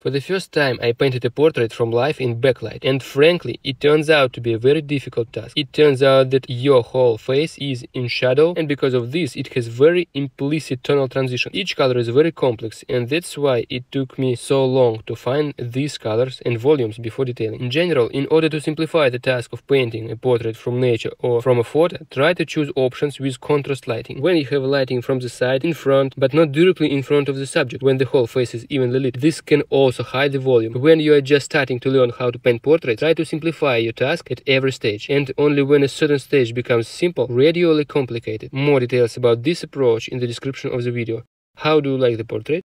For the first time, I painted a portrait from life in backlight, and frankly, it turns out to be a very difficult task. It turns out that your whole face is in shadow, and because of this, it has very implicit tonal transition. Each color is very complex, and that's why it took me so long to find these colors and volumes before detailing. In general, in order to simplify the task of painting a portrait from nature or from a photo, try to choose options with contrast lighting. When you have lighting from the side, in front, but not directly in front of the subject, when the whole face is evenly lit, this can also also hide the volume. When you are just starting to learn how to paint portraits, try to simplify your task at every stage, and only when a certain stage becomes simple, gradually complicated. More details about this approach in the description of the video. How do you like the portrait?